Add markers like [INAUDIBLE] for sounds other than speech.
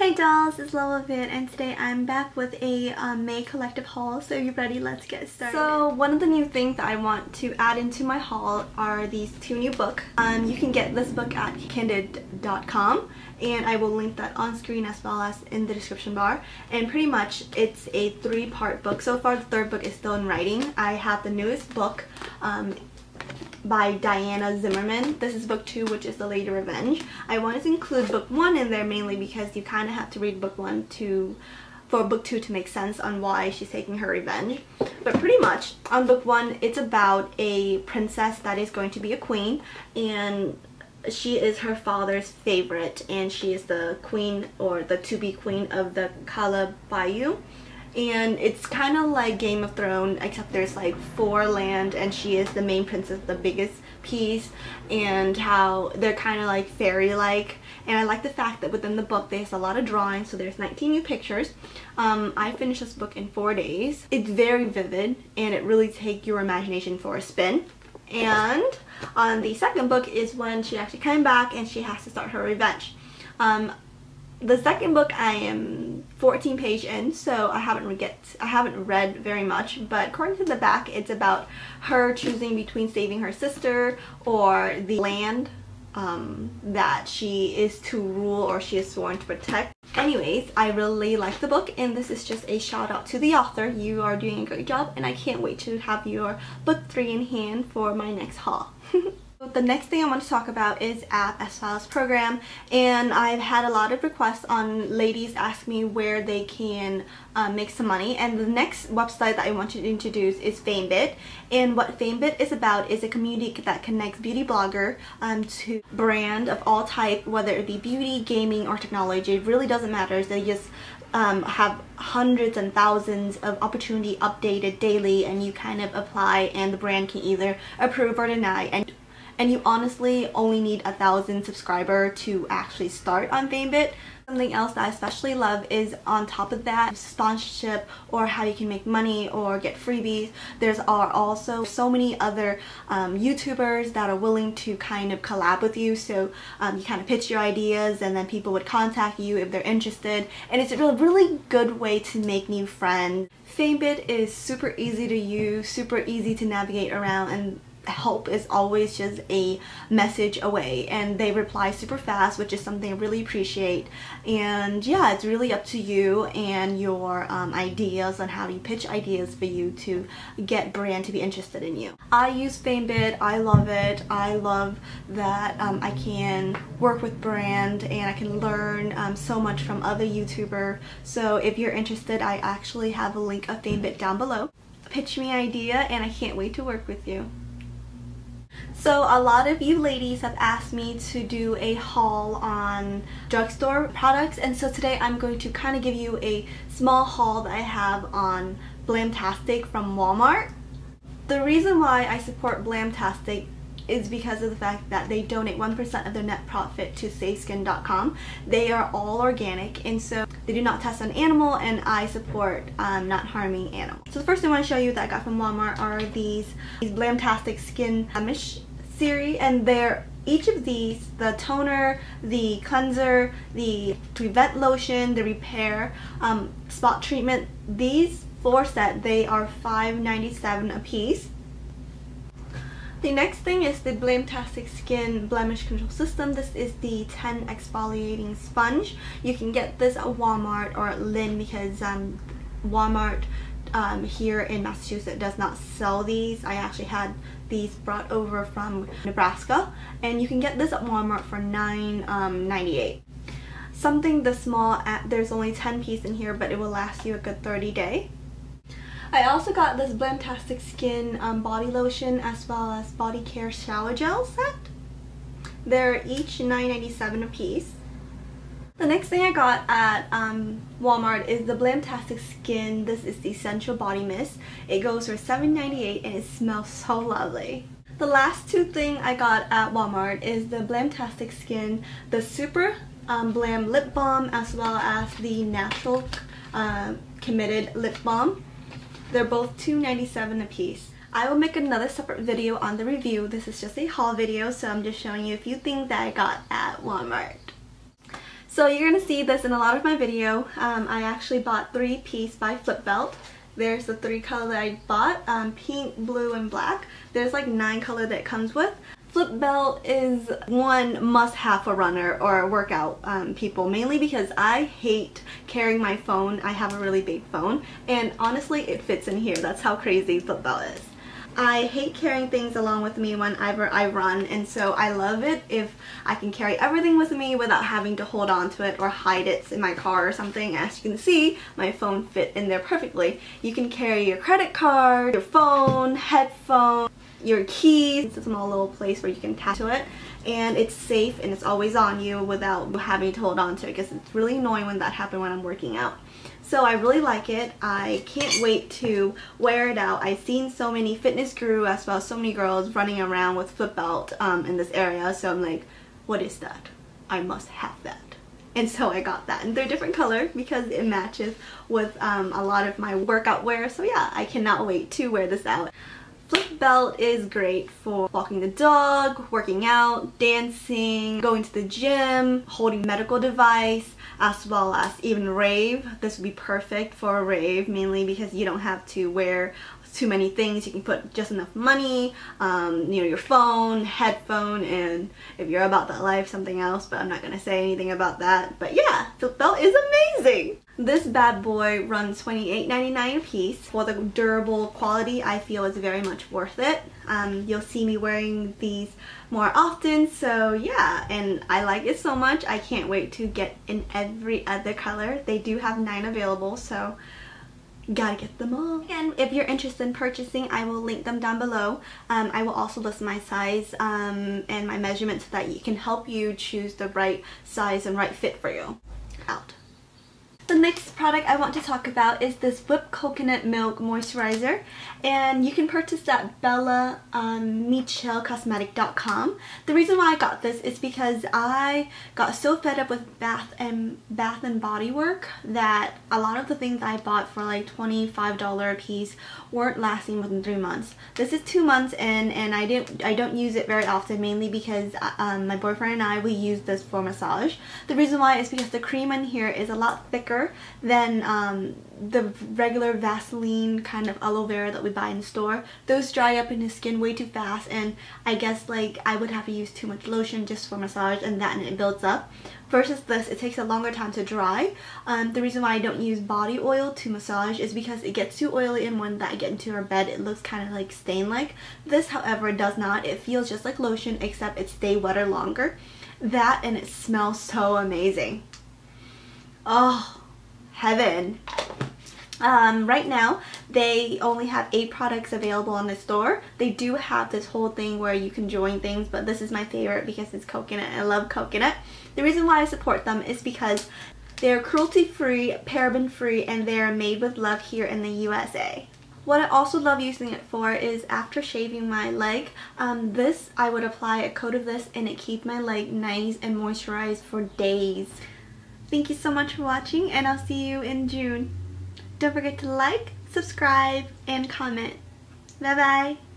Hey dolls, it's Luvableviet and today I'm back with a um, May collective haul. So you ready? Let's get started. So one of the new things that I want to add into my haul are these two new books. Um, you can get this book at kandide.com and I will link that on screen as well as in the description bar. And pretty much it's a three-part book. So far the third book is still in writing. I have the newest book um, by Diana Zimmerman. This is book two, which is The Lady Revenge. I wanted to include book one in there mainly because you kind of have to read book one to for book two to make sense on why she's taking her revenge. But pretty much on book one, it's about a princess that is going to be a queen and she is her father's favorite and she is the queen or the to-be queen of the Kala Bayou and it's kind of like Game of Thrones except there's like four land and she is the main princess the biggest piece and how they're kind of like fairy like and I like the fact that within the book there's a lot of drawings so there's 19 new pictures. Um, I finished this book in four days. It's very vivid and it really takes your imagination for a spin. And on the second book is when she actually came back and she has to start her revenge. Um, the second book I am 14 page in so I haven't get I haven't read very much but according to the back it's about her choosing between saving her sister or the land um, that she is to rule or she is sworn to protect. Anyways, I really like the book and this is just a shout out to the author. You are doing a great job and I can't wait to have your book 3 in hand for my next haul. [LAUGHS] The next thing I want to talk about is app as as program and I've had a lot of requests on ladies ask me where they can uh, make some money and the next website that I want to introduce is FameBit and what FameBit is about is a community that connects beauty blogger um, to brand of all type whether it be beauty, gaming or technology. It really doesn't matter. They just um, have hundreds and thousands of opportunity updated daily and you kind of apply and the brand can either approve or deny. And and you honestly only need a thousand subscriber to actually start on FameBit. Something else that I especially love is on top of that sponsorship or how you can make money or get freebies. There's are also so many other um, YouTubers that are willing to kind of collab with you so um, you kind of pitch your ideas and then people would contact you if they're interested and it's a really good way to make new friends. FameBit is super easy to use, super easy to navigate around and help is always just a message away and they reply super fast which is something I really appreciate and yeah it's really up to you and your um, ideas on how you pitch ideas for you to get brand to be interested in you. I use FameBit, I love it, I love that um, I can work with brand and I can learn um, so much from other YouTuber so if you're interested I actually have a link of FameBit down below. Pitch me idea and I can't wait to work with you. So a lot of you ladies have asked me to do a haul on drugstore products and so today I'm going to kind of give you a small haul that I have on Blamtastic from Walmart. The reason why I support Blamtastic is because of the fact that they donate 1% of their net profit to SafeSkin.com. They are all organic and so they do not test on animal and I support um, not harming animals. So the first thing I want to show you that I got from Walmart are these, these Blamtastic Skin Blemish series and they're each of these, the toner, the cleanser, the prevent lotion, the repair, um, spot treatment, these four set, they are $5.97 a piece. The next thing is the Blamtastic Skin Blemish Control System. This is the 10 exfoliating sponge. You can get this at Walmart or at Lynn because um, Walmart um, here in Massachusetts does not sell these. I actually had these brought over from Nebraska and you can get this at Walmart for $9.98. Um, Something this small, there's only 10 pieces in here but it will last you a good 30 day. I also got this Blamtastic Skin um, body lotion as well as body care shower gel set. They're each $9.97 a piece. The next thing I got at um, Walmart is the Blamtastic Skin. This is the Essential Body Mist. It goes for $7.98 and it smells so lovely. The last two thing I got at Walmart is the Blamtastic Skin, the Super um, Blam Lip Balm as well as the Natural uh, Committed Lip Balm. They're both $2.97 a piece. I will make another separate video on the review. This is just a haul video so I'm just showing you a few things that I got at Walmart. So you're going to see this in a lot of my video. Um, I actually bought three piece by Flip Belt. There's the three color that I bought, um, pink, blue, and black. There's like nine color that comes with. Flip belt is one must have for runner or workout um, people mainly because I hate carrying my phone. I have a really big phone and honestly it fits in here. That's how crazy flip belt is. I hate carrying things along with me whenever I run and so I love it if I can carry everything with me without having to hold on to it or hide it in my car or something. As you can see, my phone fit in there perfectly. You can carry your credit card, your phone, headphone, your keys. It's a small little place where you can attach to it and it's safe and it's always on you without having to hold on to it because it's really annoying when that happens when I'm working out. So I really like it. I can't wait to wear it out. I've seen so many fitness guru as well so many girls running around with flip belt um, in this area. So I'm like, what is that? I must have that. And so I got that. And they're different color because it matches with um, a lot of my workout wear. So yeah, I cannot wait to wear this out. Flip belt is great for walking the dog, working out, dancing, going to the gym, holding medical device, as well as even rave. This would be perfect for a rave mainly because you don't have to wear too many things. You can put just enough money, um, you know, your phone, headphone, and if you're about that life, something else, but I'm not to say anything about that. But yeah, the belt is amazing! This bad boy runs $28.99 a piece. For the durable quality, I feel is very much worth it. Um, you'll see me wearing these more often, so yeah, and I like it so much. I can't wait to get in every other color. They do have nine available, so gotta get them all. And if you're interested in purchasing, I will link them down below. Um, I will also list my size um, and my measurements so that you can help you choose the right size and right fit for you. Out. Product I want to talk about is this whipped coconut milk moisturizer and you can purchase that at bellamechellecosmetic.com. The reason why I got this is because I got so fed up with bath and bath and body work that a lot of the things I bought for like $25 a piece weren't lasting within three months. This is two months in and I didn't I don't use it very often mainly because uh, um, my boyfriend and I we use this for massage. The reason why is because the cream in here is a lot thicker than um, the regular Vaseline kind of aloe vera that we buy in the store. Those dry up in the skin way too fast and I guess like I would have to use too much lotion just for massage and that and it builds up. Versus this, it takes a longer time to dry. Um, the reason why I don't use body oil to massage is because it gets too oily and when that I get into our bed it looks kind of like stain-like. This however does not. It feels just like lotion except it stays wetter longer. That and it smells so amazing. Oh, heaven. Um, right now, they only have eight products available in the store. They do have this whole thing where you can join things, but this is my favorite because it's coconut. I love coconut. The reason why I support them is because they're cruelty-free, paraben-free, and they're made with love here in the USA. What I also love using it for is after shaving my leg, um, this, I would apply a coat of this and it keeps my leg nice and moisturized for days. Thank you so much for watching and I'll see you in June. Don't forget to like, subscribe, and comment. Bye bye.